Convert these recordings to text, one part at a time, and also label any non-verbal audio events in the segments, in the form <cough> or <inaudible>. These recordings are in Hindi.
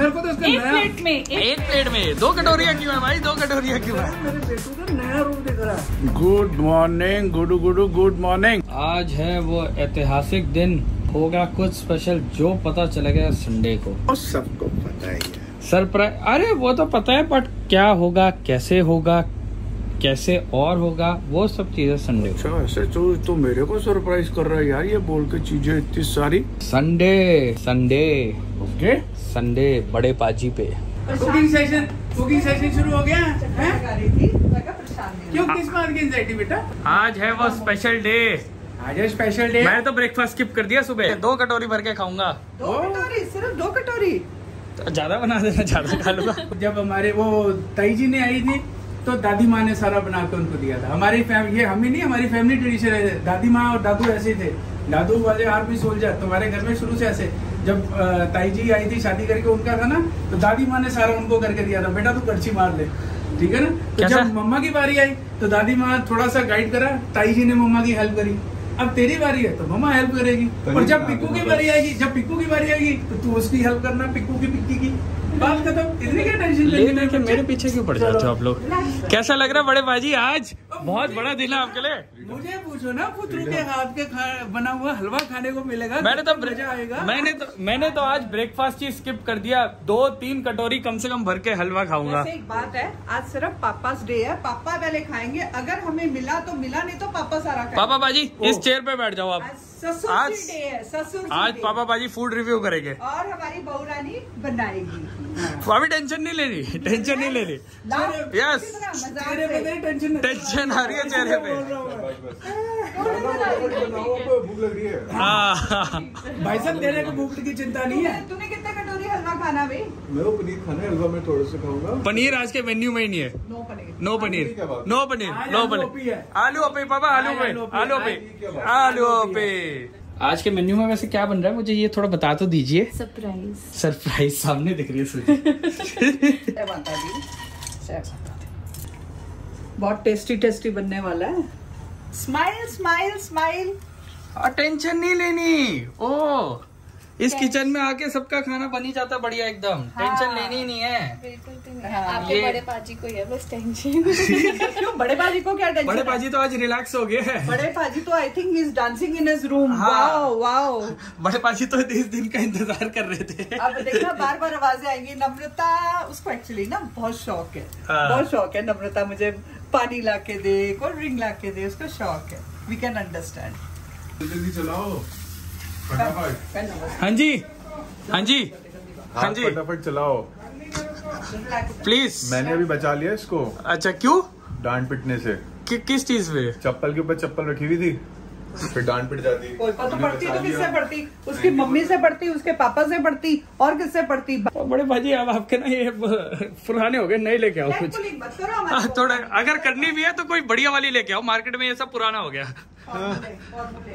मेरे को तो इसका एक नया प्लेट में एक एक प्लेट में। दो कटोरिया क्यों है भाई? दो कटोरिया क्यों है? मेरे बेटू का नया रूप दिख रहा है। गुड मॉर्निंग गुडू गुडू गुड मॉर्निंग आज है वो ऐतिहासिक दिन होगा कुछ स्पेशल जो पता चलेगा संडे को। और सबको पता ही है। सरप्राइज़ अरे वो तो पता है बट क्या होगा कैसे होगा कैसे और होगा वो सब चीज़ें संडे अच्छा ऐसे तो तो मेरे को सरप्राइज़ कर रहा है यार ये बोल के चीज़ें इतनी सारी। संडे संडे ओके संडे बड़े पाजी पे। कुकिंग सेशन कुकिंग सेशन शुरू हो गया? है? क्यों किस बात की एंजाइटी बेटा? आज है वो स्पेशल डे आज है स्पेशल डे मैंने तो ब्रेकफास्ट स्किप कर दिया सुबह। दो कटोरी भर के खाऊँगा। दो कटोरी सिर्फ़ दो कटोरी? ज़्यादा बना देना ज़्यादा खा लूँगा। जब हमारे वो ताई जी ने आई थी तो दादी माँ ने सारा बना के उनको दिया था। हमारी फैमिली ये हमें नहीं हमारी फैमिली ट्रेडिशन है। दादी माँ और दादू ऐसे थे। दादू वाले आर भी सोल्जर तुम्हारे घर में शुरू से ऐसे। जब ताई जी आई थी शादी करके उनका था ना तो दादी माँ ने सारा उनको करके दिया था। बेटा तू कड़छी मार ले। ठीक है ना? तो जब मम्मा की बारी आई तो दादी माँ थोड़ा सा गाइड करा। ताई जी ने मम्मा की हेल्प करी। अब तेरी बारी है तो मम्मा हेल्प करेगी। और जब पिक्कू की बारी आएगी जब पिक्कू की बारी आएगी तो तू उसकी हेल्प करना पिक्कू की पिक्की की। बात खत्म। इतनी क्या टेंशन ले लेनी मेरे पीछे? क्यों पड़ जाते हो आप लोग? कैसा लग रहा है बड़े भाजी आज? बहुत बड़ा दिन है आपके लिए। मुझे पूछो ना पुत्रू के हाथ के बना हुआ हलवा खाने को मिलेगा? मैंने तो मज़ा आएगा। मैंने तो मैंने तो आज ब्रेकफास्ट ही स्किप कर दिया। दो तीन कटोरी कम से कम भर के हलवा खाऊँगा। एक बात है आज सिर्फ़ पापा डे है। पापा पहले खाएँगे अगर हमें मिला तो मिला नहीं तो पापा सारा पापा बाजी इस चेयर पे बैठ जाओ आप। आज ससुर आज- डे है ससुर जी आज पापा बाजी फ़ूड रिव्यू करेंगे। और हमारी बहू रानी बनाएगी। भाभी टेंशन नहीं लेनी टेंशन नहीं लेनी। लाओ, Yes. कितना मज़ाक चेहरे पे से। तेरी टेंशन टेंशन आ रही है। चेहरे पे कौन बनाएगी? भूख लग रही है। हाँ भाई साहब तेरे को भूख की चिंता नहीं है? तूने कितने कटोरी हलवा खाना भाई मेरे को पनीर खाना है हलवा में थोड़ा सा खाऊँगा। पनीर आज के मेन्यू में ही नहीं है। नो पनीर। नो पनीर। क्या बात? नो पनीर आज नो आलू पनीर। आलू ओपे पापा आलू पे आलू ओपी, आलू आज पे? आलू पे आज के मेन्यू में वैसे क्या बन रहा है? मुझे ये थोड़ा बता तो दीजिए। सरप्राइज़ सरप्राइज़ सामने दिख रही है <laughs> बहुत टेस्टी टेस्टी बनने वाला है। स्माइल स्माइल स्माइल और टेंशन नहीं लेनी। ओ इस किचन में आके सबका खाना बनी जाता बढ़िया एकदम। हाँ, टेंशन लेनी ही नहीं है। बिल्कुल नहीं। हाँ, आपके बड़े पाजी को है बस टेंशन <laughs> क्यों बड़े पाजी को क्या टेंशन बड़े पाजी तो आज रिलैक्स हो गए हैं। बड़े पाजी तो I think is dancing in his room. Wow wow बड़े पाजी तो इस दिन का इंतज़ार कर रहे थे। अब देखना बार बार आवाज़ें आएँगी। नम्रता उसको एक्चुअली ना बहुत शौक है। हाँ। बहुत शौक है नम्रता मुझे पानी ला के दे कोल्ड ड्रिंक ला के दे उसको शौक है। वी कैन अंडरस्टैंड जल्दी चलाओ। हाँ जी हाँ जी हाँ हाँ जी। फटाफट चलाओ। प्लीज़ मैंने अभी बचा लिया इसको। अच्छा क्यों? डांट पिटने से। कि, किस चीज़ पे? चप्पल के ऊपर चप्पल रखी हुई थी। फिर डांट पिट जाती। तो पढ़ती तो किससे। पढ़ती? उसकी मम्मी से पढ़ती उसके पापा से पढ़ती और किससे पढ़ती? बड़े भाजी अब आपके ना ये पुराने हो गए नए लेके आओ कुछ। हाँ, हमारे थोड़ा अगर करनी भी है तो कोई बढ़िया वाली लेके आओ मार्केट में ये सब पुराना हो गया।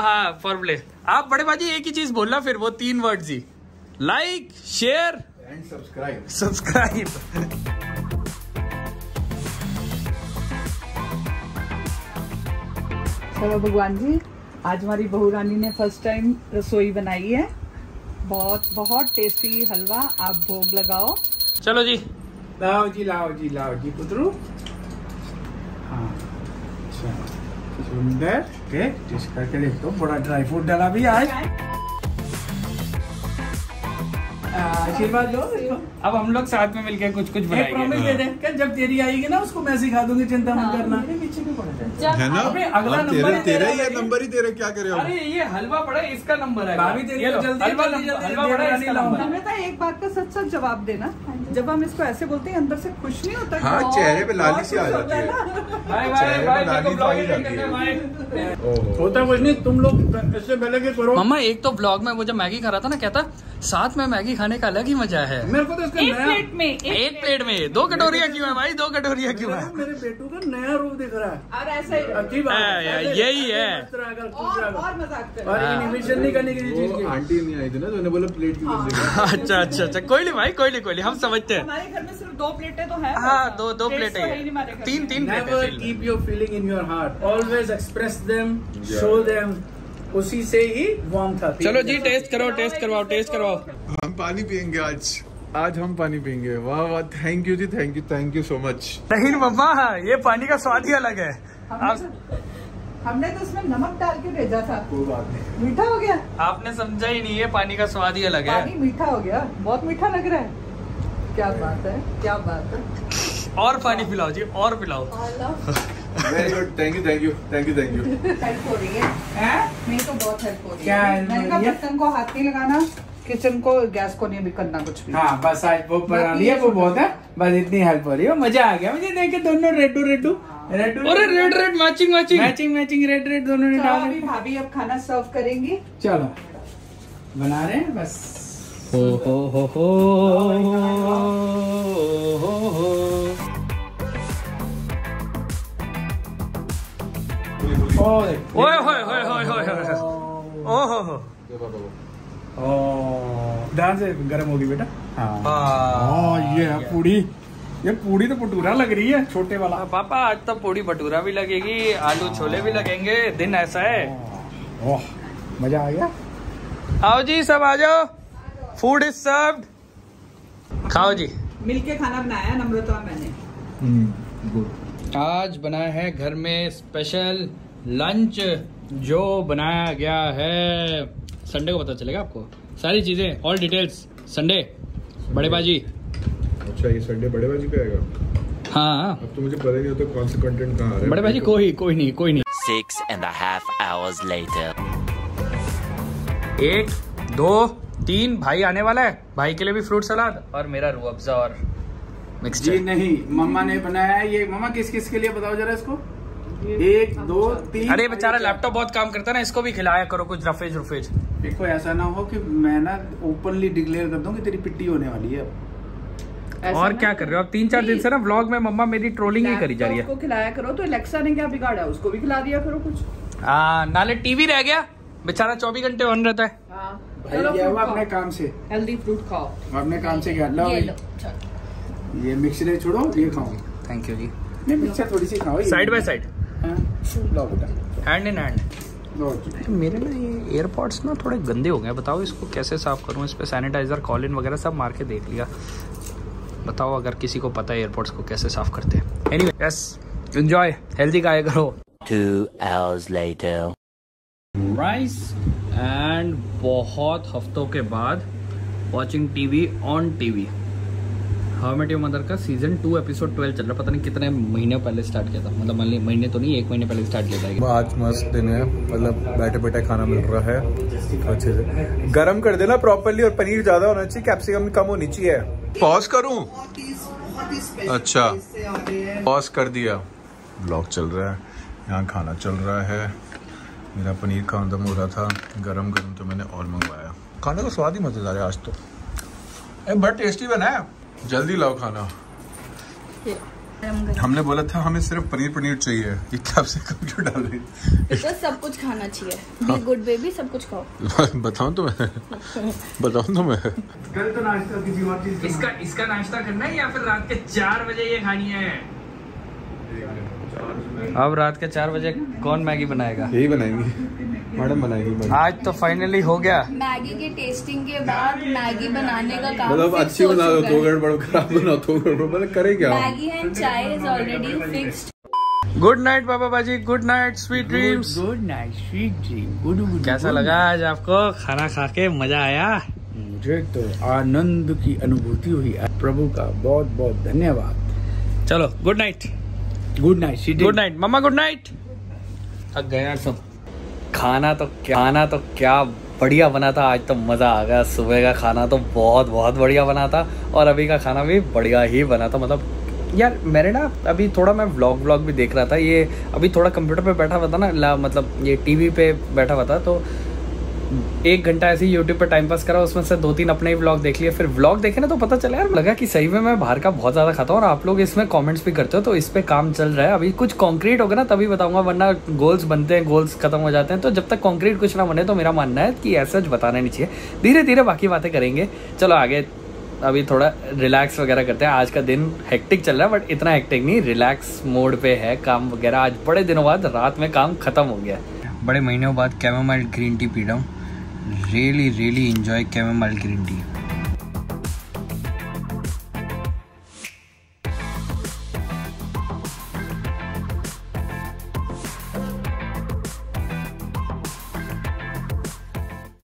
हाँ फॉर्मूले आप बड़े भाजी एक ही चीज़ बोलना फिर वो तीन word ji like share and subscribe subscribe चलो भगवान जी। आज हमारी बहू रानी ने फ़र्स्ट टाइम रसोई बनाई है। बहुत बहुत टेस्टी हलवा आप भोग लगाओ। चलो जी। लाओ जी लाओ जी लाओ जी पुत्रू। हाँ अच्छा सुंदर। ओके टेस्ट करके देख तो बड़ा ड्राई फ्रूट डाला भी आज। आशीर्वाद लो। अब हम लोग साथ में मिलकर कुछ कुछ एक प्रॉमिस दे बनाएँगे दे कि जब तेरी आएगी ना उसको मैं सिखा दूँगी चिंता मत करना। है ना? अगला नंबर तेरा है नंबर ही तेरा क्या करे अरे ये हलवा पड़ा है इसका नंबर है। पड़ा है। नंबर। नम्रता एक बात का सच सच जवाब देना। जब हम इसको ऐसे बोलते हैं अंदर से खुश नहीं होता हाँ चेहरे पे लाली बहुत सी आ जाती है। तो है। होता कुछ नहीं तुम लोग इससे पहले के करो। मम्मा एक तो ब्लॉग में वो जब मैगी खा रहा था ना कहता साथ में मैगी खाने का अलग ही मज़ा है। मेरे को तो इसका एक नया प्लेट में एक प्लेट में दो कटोरिया क्यों है भाई? दो कटोरिया क्यों है? मेरे बेटू का नया रूप दिख रहा है। और ऐसे अच्छी बात हाँ, है यही है। और रहा मज़ाक कर और इनहिबिशन नहीं करने की चीज़ आंटी नहीं आई थी ना तो उन्हें बोला प्लेट क्यों हाँ। अच्छा अच्छा अच्छा। कोई नहीं भाई कोई नहीं कोई नहीं। हम समझते हैं। हमारे घर में सिर्फ़ दो प्लेटें तो है। हाँ दो दो प्लेटें तो है ही तीन तीन प्लेटें keep your feeling in your heart. Always express them, Yeah. show उसी से ही वार्म था। चलो जी टेस्ट करो टेस्ट करवाओ टेस्ट करवाओ। हम पानी पियेंगे आज। आज हम पानी पियेंगे। वाह वाह thank you ji thank you thank you so much नहीं मम्मा ये पानी का स्वाद ही अलग है। हमने आप, तो, हमने तो उसमें नमक डाल के भेजा था। कोई बात नहीं। मीठा हो गया? आपने समझा ही नहीं है पानी का स्वाद ही अलग है। पानी मीठा हो गया। बहुत मीठा लग रहा है। क्या बात है क्या बात है। और पानी पिलाओ जी और पिलाओ। Very good thank you thank you thank you thank you help हो रही है। हैं? मेरी तो बहुत हेल्प हो रही है। मैंने कहा बर्तन को हाथ नहीं लगाना। किचन को गैस को नहीं भी करना कुछ भी। हाँ बस आज वो बना लिया वो बहुत है। बस इतनी हेल्प हो रही है। मज़ा आ गया। मुझे देख के दोनों रेडू रेडू। रेडू अरे red. Red matching matching matching matching red red दोनों ने डाल अभी भाभी अब खाना सर्व करेंगी। चलो। बना रहे हैं बस। हो हो हो हो। हो हो ओए ओए होए होए होए होए होए ओ हो हो। ओ। ध्यान से गर्म होगी बेटा। हाँ। हाँ। ये है पूड़ी। ये पूड़ी तो पटूरा लग रही है छोटे वाला। पापा आज तो पूड़ी भटूरा भी लगेगी आलू छोले भी लगेंगे दिन ऐसा है। ओह मज़ा आ गया। आओ जी सब आ जाओ। फ़ूड इज़ सर्व्ड खाओ जी। मिलके खाना बनाया नम्रता मैंने। गुड आज बनाया है घर में स्पेशल लंच जो बनाया गया है। संडे को पता चलेगा आपको? सारी चीज़ें ऑल डिटेल्स संडे बड़े बाजी अच्छा ये संडे बड़े बाजी पे आएगा? हाँ। अब तो मुझे पता ही नहीं होता कौन सा कंटेंट कहाँ आ रहा है। बड़े बाजी कोई कोई नहीं कोई नहीं। Six and a half hours later. एक दो तीन भाई आने वाला है। भाई के लिए भी फ्रूट सलाद और मेरा रूह अफ़ज़ा और जी मिक्सचर नहीं मम्मा ने बनाया है ये। मम्मा किस किस के लिए बताओ जरा इसको? एक दो तीन। अरे बेचारा लैपटॉप बहुत काम करता है ना इसको भी खिलाया करो कुछ रफेज रुफेज देखो ऐसा ना हो कि मैं ना ओपनली डिक्लेयर कर दूँ कि तेरी पिट्टी होने वाली है। और क्या कर रहे हो? अब तीन चार दिन से ना व्लॉग में मम्मा मेरी ट्रोलिंग ही करी जा रही है। खिलाया करो तो एलेक्सा ने क्या बिगाड़ा? उसको भी खिला दिया करो कुछ। हाँ नाले टीवी रह गया? बेचारा चौबीस घंटे ऑन रहता है। हाँ भाई अपने काम से। हेल्दी फ्रूट खाओ। अपने काम से गया लो ये भाई। लो चलो। ये मिक्सर छोड़ो ये खाओ थैंक यू जी। नहीं मिक्सर थोड़ी सी खाओ। साइड बाय साइड लो बेटा हैंड इन हैंड मेरे ना ये एयरपॉड्स ना थोड़े गंदे हो गए। बताओ इसको कैसे साफ़ करूँ? इस पर सैनिटाइजर कॉलिन वगैरह सब मार के देख लिया। बताओ अगर किसी को पता है एयरपॉड्स को कैसे साफ़ करते हैं। एनीवे यस एंजॉय हेल्दी खाया करो। Two hours later. Rice and बहुत हफ्तों के बाद watching TV on TV how met your mother का सीज़न टू एपिसोड ट्वेल्व चल रहा है। पता नहीं कितने महीने पहले स्टार्ट किया था। मतलब मान ली महीने तो नहीं एक महीने पहले स्टार्ट किया था आज मस्त दिन है। मतलब बैठे बैठे खाना मिल रहा है। अच्छे से। गरम कर देना प्रॉपरली और पनीर ज़्यादा होना चाहिए कैप्सिकम कम होनी चाहिए। पॉज करूँ? अच्छा। पॉज कर दिया। ब्लॉग चल रहा है। यहाँ खाना चल रहा है। मेरा पनीर खत्म हो रहा था। गरम गरम तो मैंने और मंगवाया। खाने का स्वाद ही मज़ेदार है आज तो। ए बड़ा टेस्टी बना है। जल्दी लाओ खाना। हमने बोला था हमें सिर्फ़ पनीर पनीर चाहिए। ये कैप्सिकम क्यों डाल रही तो सब कुछ खाना चाहिए। बी गुड बेबी सब कुछ खाओ। बताऊँ तो मैं बताऊँ तो मैं कल तो नाश्ता किसी और चीज़ इसका इसका नाश्ता करना है या फिर रात के चार बजे ये खानी है? अब रात के चार बजे कौन मैगी बनाएगा? यही बनाएँगी। मैडम बनाएगी आज तो फाइनली हो गया। मैगी के टेस्टिंग के बाद मैगी बनाने का काम मतलब अच्छी बना दो दो गड़बड़ खराब बना दो गड़बड़ मतलब करे क्या? Maggi and chai is already fixed good night बाबा बाजी good night sweet dreams good night sweet dream good good कैसा लगा आज आपको? खाना खा के मज़ा आया? मुझे तो आनंद की अनुभूति हुई। प्रभु का बहुत बहुत धन्यवाद। चलो good night good night good night मम्मा गुड नाइट थक गए यार सब। खाना तो खाना तो क्या बढ़िया बना था। आज तो मज़ा आ गया। सुबह का खाना तो बहुत बहुत बढ़िया बना था और अभी का खाना भी बढ़िया ही बना था। मतलब यार, मैंने ना अभी थोड़ा मैं व्लॉग व्लॉग भी देख रहा था। ये अभी थोड़ा कंप्यूटर पे बैठा हुआ था ना, ला- मतलब ये टीवी पे बैठा हुआ था। तो एक घंटा ऐसे ही यूट्यूब पर टाइम पास करा, उसमें से दो तीन अपने ही ब्लॉग देख लिए, फिर व्लॉग देखे ना तो पता चला, यार, लगा कि सही में मैं बाहर का बहुत ज़्यादा खाता हूँ और आप लोग इसमें कमेंट्स भी करते हो तो इस पे काम चल रहा है। अभी कुछ कॉन्क्रीट होगा ना, तभी बताऊँगा, वरना गोल्स बनते हैं गोल्स खत्म हो जाते हैं। तो जब तक कॉन्क्रीट कुछ ना बने तो मेरा मानना है कि ऐसा बताना नहीं चाहिए। धीरे धीरे बाकी बातें करेंगे। चलो, आगे अभी थोड़ा रिलैक्स वगैरह करते हैं। आज का दिन हेक्टिक चल रहा है बट इतना हेक्टिक नहीं रिलैक्स मोड पे है, काम वगैरह। आज बड़े दिनों बाद रात में काम खत्म हो गया। बड़े महीनों बाद कैमोमाइल ग्रीन टी पी रहा हूँ। Really really enjoy chamomile green tea